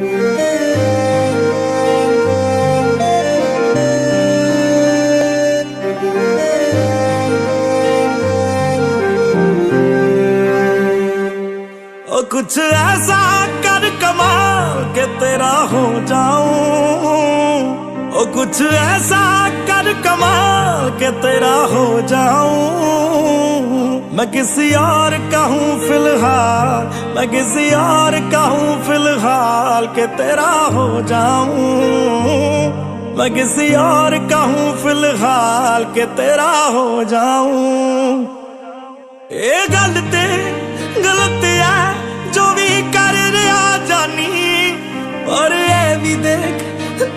कुछ ऐसा कर कमाल के तेरा हो जाऊँ। ओ, कुछ ऐसा कर कमाल के तेरा हो जाऊँ। मैं किसी और का हूँ फ़िलहाल, मैं किसी और का हूँ फ़िलहाल के तेरा हो जाऊँ। मैं किसी और का हूँ, फ़िलहाल के तेरा हो जाऊँ। ए गलते, गलत है, जो भी कर रहा जानी। और ये भी देख,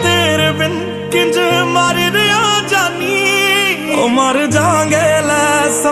तेरे बिन किंज मर रहा जानी। ओ मर जा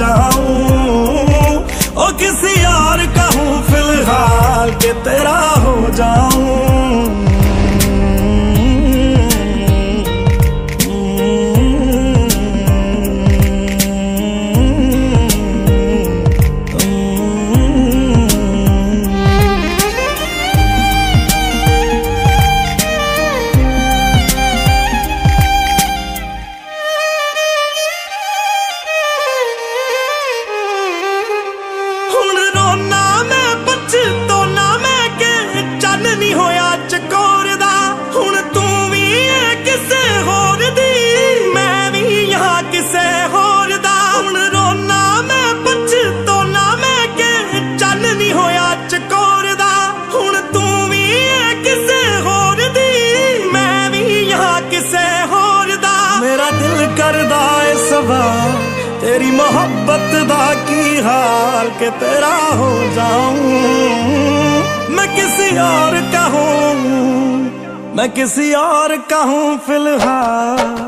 जाऊँ। ओ किसी यार कहूँ फ़िलहाल के तेरा हो जाऊँ। ਏ ਸਵਾਲ तेरी मोहब्बत दा की हाल के तेरा हो जाऊं मैं किसी और का हूं मैं किसी और का हूं फिलहाल